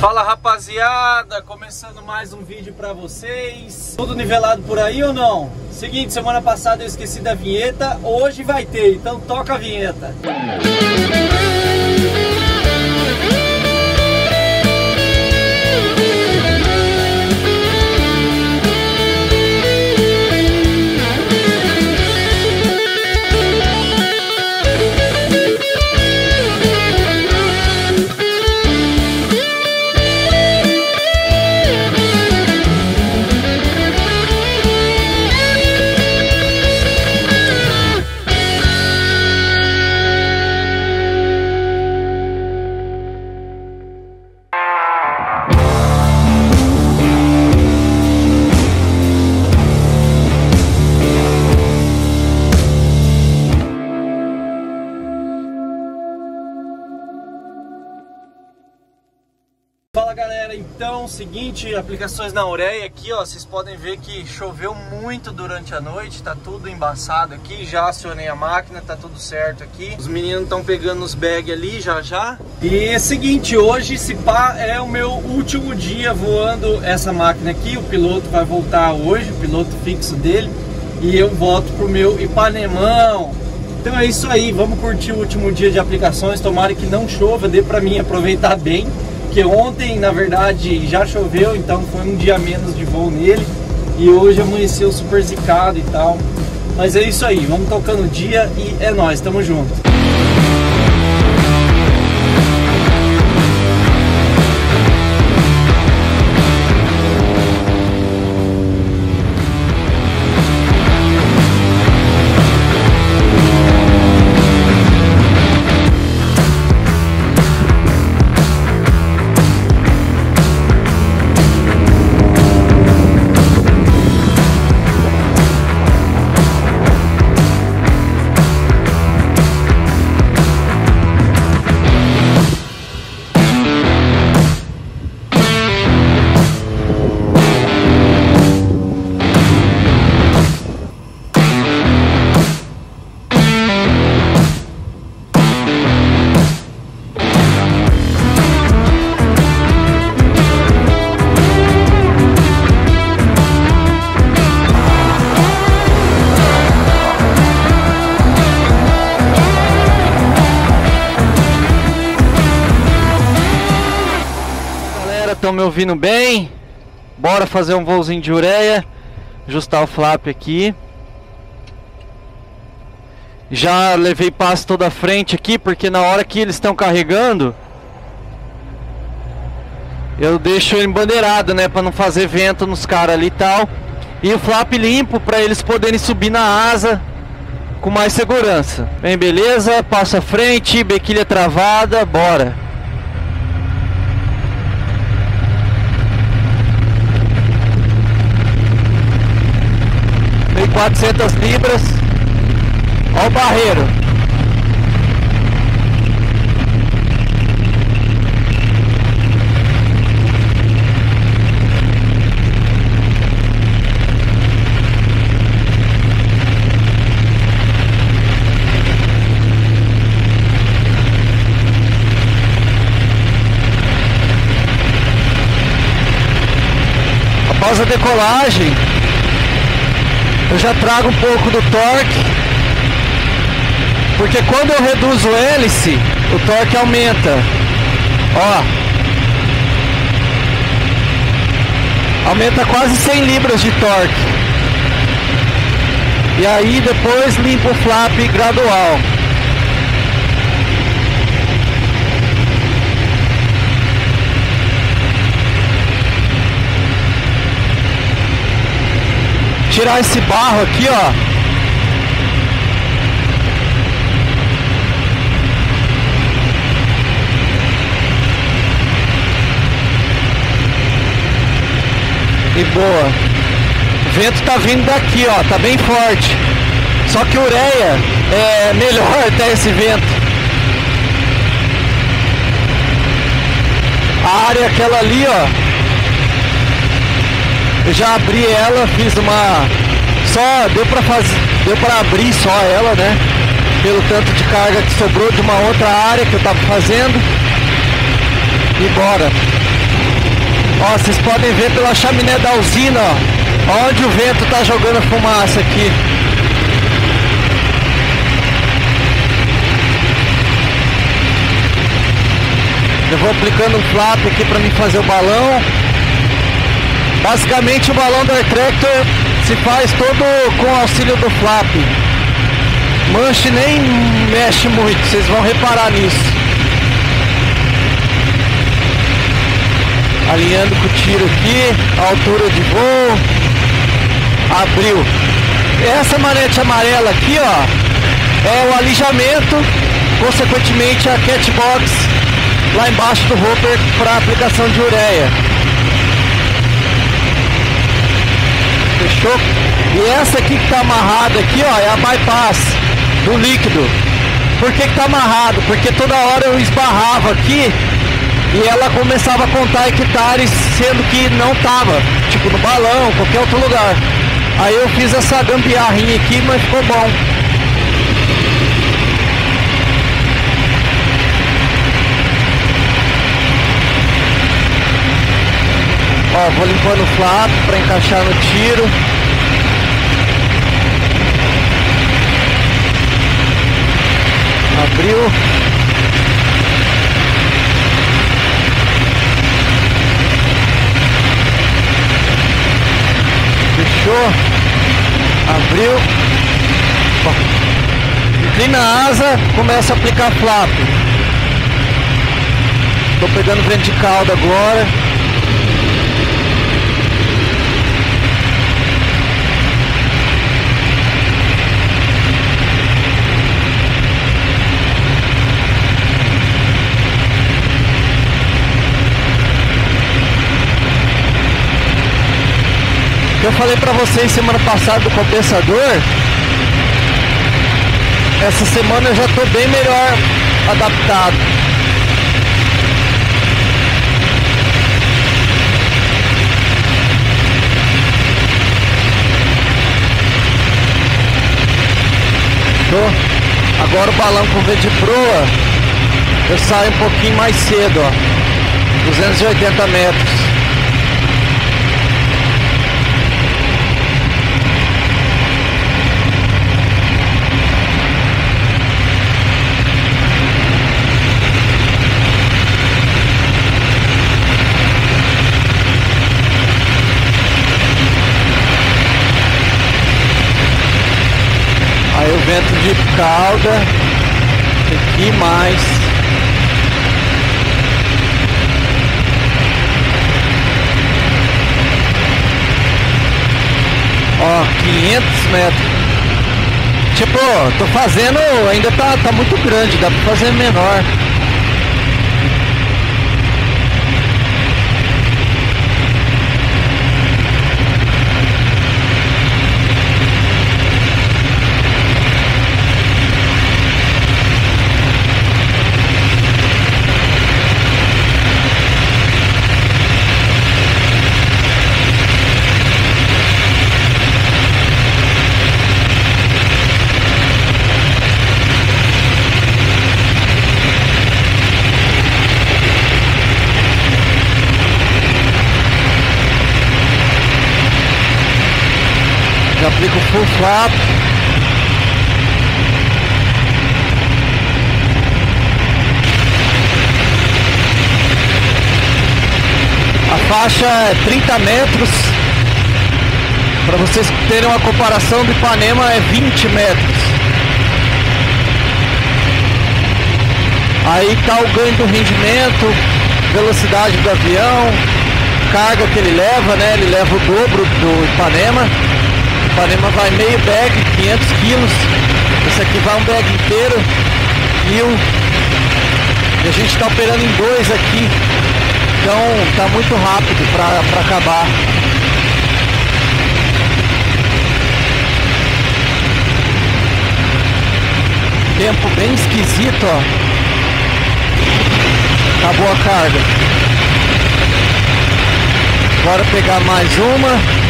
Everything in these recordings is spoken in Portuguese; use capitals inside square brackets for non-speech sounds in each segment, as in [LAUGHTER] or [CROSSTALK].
Fala rapaziada, começando mais um vídeo pra vocês. Tudo nivelado por aí ou não? Seguinte, semana passada eu esqueci da vinheta, hoje vai ter, então toca a vinheta. Música seguinte, aplicações na ureia aqui, ó, vocês podem ver que choveu muito durante a noite, tá tudo embaçado aqui, já acionei a máquina, tá tudo certo aqui. Os meninos estão pegando os bags ali já já. E é seguinte, hoje esse pá é o meu último dia voando essa máquina aqui, o piloto vai voltar hoje, o piloto fixo dele, e eu volto pro meu Ipanemão. Então é isso aí, vamos curtir o último dia de aplicações, tomara que não chova, dê pra mim aproveitar bem porque ontem, na verdade, já choveu, então foi um dia menos de voo nele. E hoje amanheceu super zicado e tal. Mas é isso aí, vamos tocando o dia e é nóis, tamo junto. Ouvindo bem? Bora fazer um voozinho de ureia. Ajustar o flap aqui. Já levei passo toda a frente aqui, porque na hora que eles estão carregando, eu deixo embandeirado, né, para não fazer vento nos caras ali e tal. E o flap limpo para eles poderem subir na asa com mais segurança. Bem, beleza? Passo à frente, bequilha travada, bora. 400 libras. Olha o barreiro. Após a decolagem, eu já trago um pouco do torque, porque quando eu reduzo o hélice, o torque aumenta. Ó, aumenta quase 100 libras de torque. E aí depois limpo o flap gradual. Tirar esse barro aqui, ó. E boa. O vento tá vindo daqui, ó, tá bem forte. Só que ureia é melhor [LAUGHS] até esse vento. A área aquela ali, ó, eu já abri ela, fiz uma. Só deu pra fazer. Deu pra abrir só ela, né? Pelo tanto de carga que sobrou de uma outra área que eu tava fazendo. E bora. Ó, vocês podem ver pela chaminé da usina, ó, onde o vento tá jogando fumaça aqui. Eu vou aplicando um flap aqui para mim fazer o balão. Basicamente o balão do Air Tractor se faz todo com auxílio do flap. Manche nem mexe muito, vocês vão reparar nisso. Alinhando com o tiro aqui, altura de voo. Abriu. Essa manete amarela aqui, ó, é o alijamento, consequentemente a catbox lá embaixo do hopper para aplicação de ureia. E essa aqui que está amarrada aqui, ó, é a bypass do líquido. Por que está amarrado? Porque toda hora eu esbarrava aqui e ela começava a contar hectares, sendo que não tava, tipo no balão, qualquer outro lugar. Aí eu fiz essa gambiarrinha aqui, mas ficou bom. Ó, vou limpando o flap para encaixar no tiro. Abriu. Fechou. Abriu. Inclina a asa, começa a aplicar flap. Tô pegando vento de calda agora. Falei para vocês semana passada do compensador. Essa semana eu já estou bem melhor adaptado. Tô. Agora o balão com V de proa eu saio um pouquinho mais cedo, ó. 280 metros. Vento de cauda. Aqui mais. Ó 500 metros. Tipo tô fazendo ainda tá, tá muito grande dá pra fazer menor aplica o full flap. A faixa é 30 metros. Para vocês terem uma comparação do Ipanema é 20 metros. Aí está o ganho do rendimento, velocidade do avião, carga que ele leva, né? Ele leva o dobro do Ipanema. Ipanema vai meio bag, 500 quilos. Esse aqui vai um bag inteiro, mil. E a gente está operando em dois aqui. Então tá muito rápido para acabar. Tempo bem esquisito, ó. Acabou a carga. Bora pegar mais uma.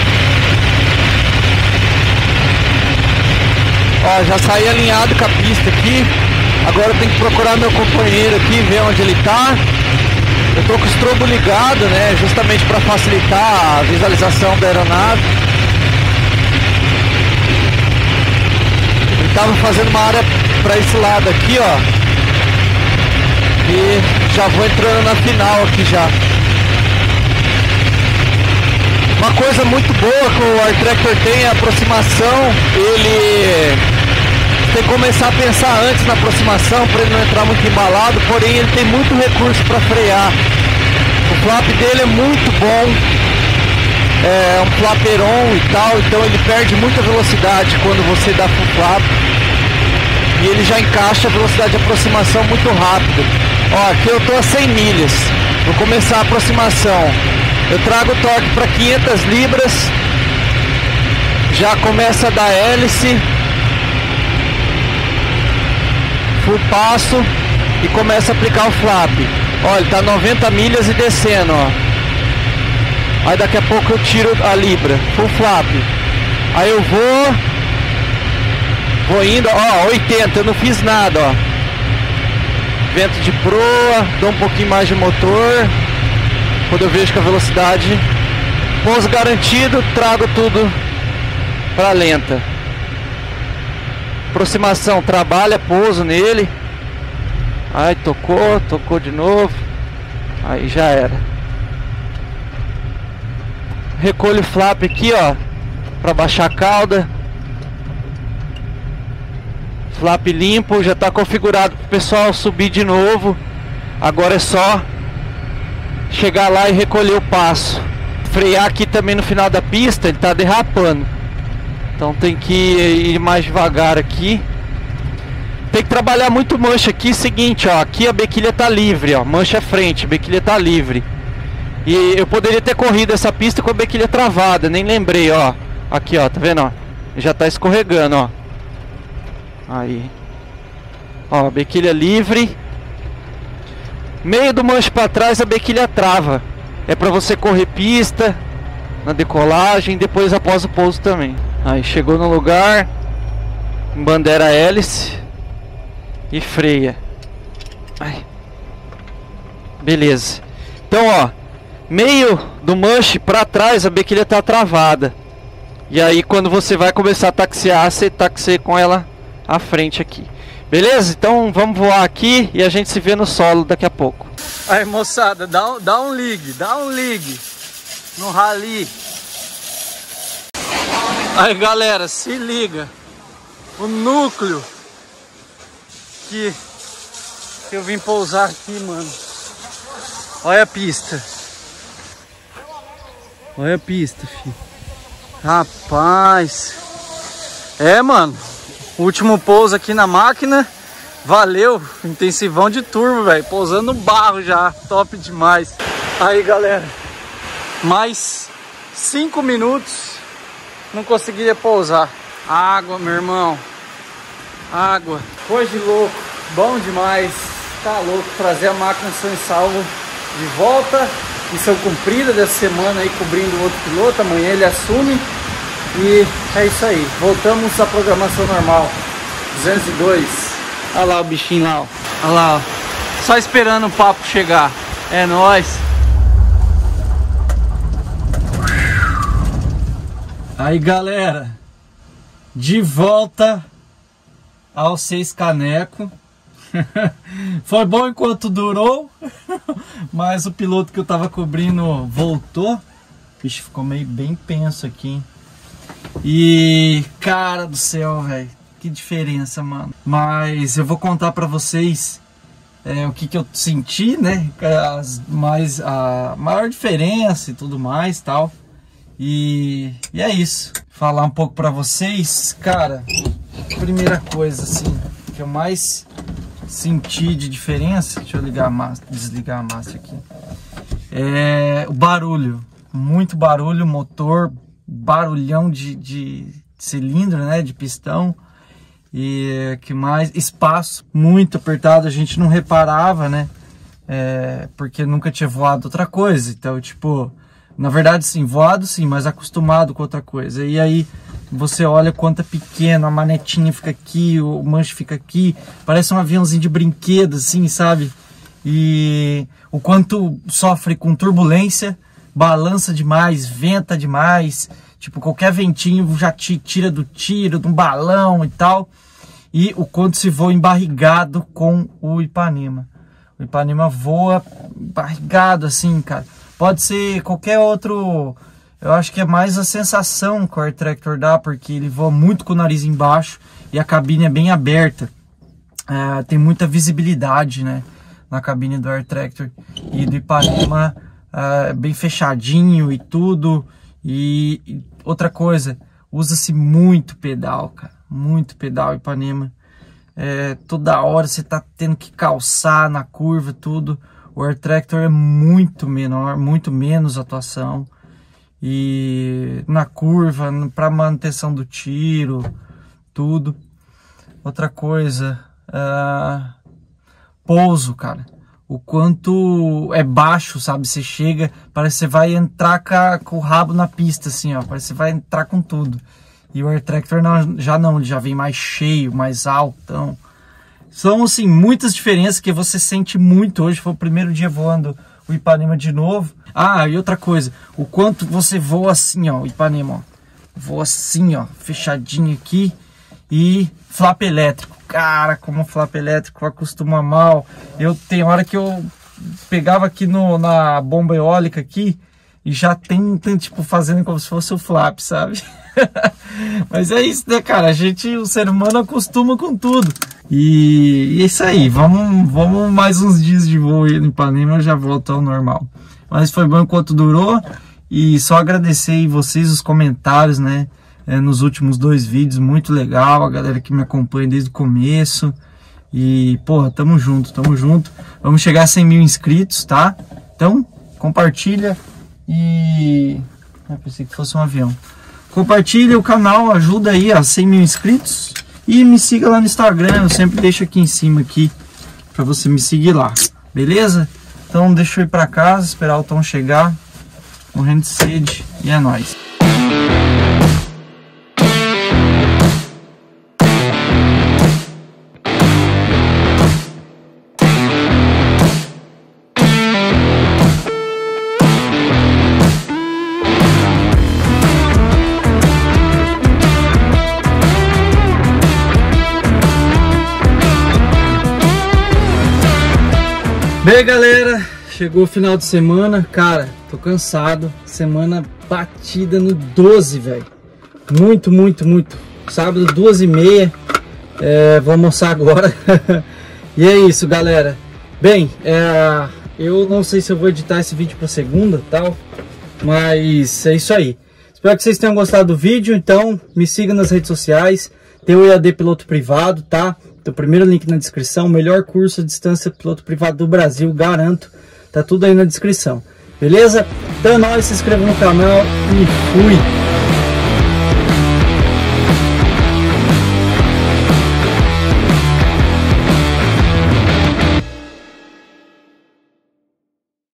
Já saí alinhado com a pista aqui. Agora eu tenho que procurar meu companheiro aqui, ver onde ele tá. Eu tô com o estrobo ligado, né? Justamente para facilitar a visualização da aeronave. Ele tava fazendo uma área para esse lado aqui, ó. E já vou entrando na final aqui já. Uma coisa muito boa que o Air Tractor tem é a aproximação. Ele tem que começar a pensar antes na aproximação para ele não entrar muito embalado, porém ele tem muito recurso para frear. O flap dele é muito bom, é um flaperon e tal, então ele perde muita velocidade quando você dá full flap. E ele já encaixa a velocidade de aproximação muito rápido. Ó, aqui eu tô a 100 milhas. Vou começar a aproximação. Eu trago o torque para 500 libras. Já começa da hélice. Full passo e começa a aplicar o flap. Olha, tá 90 milhas e descendo, ó. Aí daqui a pouco eu tiro a libra, full flap. Aí eu vou Vou indo, ó, 80, eu não fiz nada, ó. Vento de proa, dou um pouquinho mais de motor. Quando eu vejo que a velocidade pouso garantido, trago tudo para lenta. Aproximação, trabalha, pouso nele. Aí tocou, tocou de novo. Aí já era. Recolho o flap aqui, ó, para baixar a cauda. Flap limpo, já está configurado para o pessoal subir de novo. Agora é só chegar lá e recolher o passo. Frear aqui também no final da pista, ele está derrapando. Então tem que ir mais devagar aqui. Tem que trabalhar muito mancha aqui, seguinte, ó, aqui a bequilha está livre, ó, mancha frente, bequilha está livre. E eu poderia ter corrido essa pista com a bequilha travada, nem lembrei, ó. Aqui, ó, tá vendo, ó? Já está escorregando, ó. Aí. Ó, bequilha livre. Meio do manche para trás, a bequilha trava. É para você correr pista na decolagem, depois após o pouso também. Aí chegou no lugar, bandeira hélice e freia. Ai. Beleza. Então, ó, meio do manche para trás, a bequilha tá travada. E aí quando você vai começar a taxiar, você taxia com ela à frente aqui. Beleza? Então vamos voar aqui e a gente se vê no solo daqui a pouco. Aí moçada, dá um, dá um ligue, dá um ligue no rally. Aí galera, se liga. O núcleo que, que eu vim pousar aqui, mano. Olha a pista. Olha a pista, filho. Rapaz. É, mano. Último pouso aqui na máquina. Valeu, intensivão de turbo, velho. Pousando no barro já, top demais. Aí, galera, mais cinco minutos não conseguia pousar. Água, meu irmão. Água. Coisa de louco, bom demais. Tá louco, trazer a máquina são e salvo de volta. Missão cumprida dessa semana aí, cobrindo o outro piloto. Amanhã ele assume. E é isso aí, voltamos à programação normal. 202. Olha lá o bichinho lá, ó. Olha lá, ó. Só esperando o papo chegar. É nóis. Aí galera, de volta ao seis caneco. [LAUGHS] Foi bom enquanto durou, [LAUGHS] mas o piloto que eu tava cobrindo voltou. Vixe, ficou meio bem penso aqui, hein? E cara do céu, velho, que diferença, mano. Mas eu vou contar para vocês é, o que, que eu senti, né? As mais, a maior diferença e tudo mais tal. E, e é isso. Falar um pouco para vocês, cara. Primeira coisa assim que eu mais senti de diferença, deixa eu ligar a massa, desligar a massa aqui. É o barulho, muito barulho, motor barulhão de, de cilindro, né, de pistão. E que mais? Espaço muito apertado, a gente não reparava, né? É, porque nunca tinha voado outra coisa. Então, tipo, na verdade, sim, voado sim, mas acostumado com outra coisa. E aí você olha quanto é pequeno, a manetinha fica aqui, o manche fica aqui, parece um aviãozinho de brinquedo, assim, sabe? e o quanto sofre com turbulência, balança demais, venta demais, tipo qualquer ventinho já te tira do tiro, de um balão e tal, e o quanto se voa embarrigado com o Ipanema. O Ipanema voa barrigado assim, cara. Pode ser qualquer outro. Eu acho que é mais a sensação que o Air Tractor dá, porque ele voa muito com o nariz embaixo e a cabine é bem aberta. É, tem muita visibilidade, né? Na cabine do Air Tractor e do Ipanema é, bem fechadinho e tudo. E, e outra coisa, usa-se muito pedal, cara. Muito pedal Ipanema é, toda hora você tá tendo que calçar na curva, tudo. O Air Tractor é muito menor, muito menos atuação. E na curva, para manutenção do tiro, tudo. Outra coisa, uh, pouso, cara. O quanto é baixo, sabe? Você chega, parece que você vai entrar com, o rabo na pista, assim, ó. Parece que você vai entrar com tudo. E o Air Tractor não, já não, ele já vem mais cheio, mais altão. São, assim, muitas diferenças que você sente muito. Hoje foi o primeiro dia voando o Ipanema de novo. Ah, e outra coisa, o quanto você voa assim, ó, o Ipanema, ó. Voa assim, ó, fechadinho aqui. E flap elétrico. Cara, como flap elétrico acostuma mal. Eu tem hora que eu pegava aqui no, na bomba eólica aqui e já tem tipo fazendo como se fosse o flap, sabe? [LAUGHS] Mas é isso, né, cara? A gente, o ser humano acostuma com tudo. E, e é isso aí. Vamos, vamos mais uns dias de voo aí no Ipanema, já volto ao normal. Mas foi bom enquanto durou. E só agradecer vocês os comentários, né? É, nos últimos dois vídeos, muito legal. A galera que me acompanha desde o começo. E, porra, tamo junto, tamo junto. Vamos chegar a 100 mil inscritos, tá? Então, compartilha e. Eu pensei que fosse um avião. Compartilha o canal, ajuda aí a 100 mil inscritos. E me siga lá no Instagram, eu sempre deixo aqui em cima aqui para você me seguir lá, beleza? Então deixa eu ir para casa, esperar o Tom chegar, morrendo de sede e é nóis. Chegou o final de semana, cara, tô cansado, semana batida no 12, velho, muito, muito, muito, sábado duas e meia, é, vou almoçar agora, [LAUGHS] e é isso galera, bem, é, eu não sei se eu vou editar esse vídeo para segunda tal, mas é isso aí, espero que vocês tenham gostado do vídeo, então me siga nas redes sociais, tem o EAD Piloto Privado, tá? o primeiro link na descrição, melhor curso à distância piloto privado do Brasil, garanto. Tá tudo aí na descrição. Beleza? Então é nóis, se inscreva no canal e fui!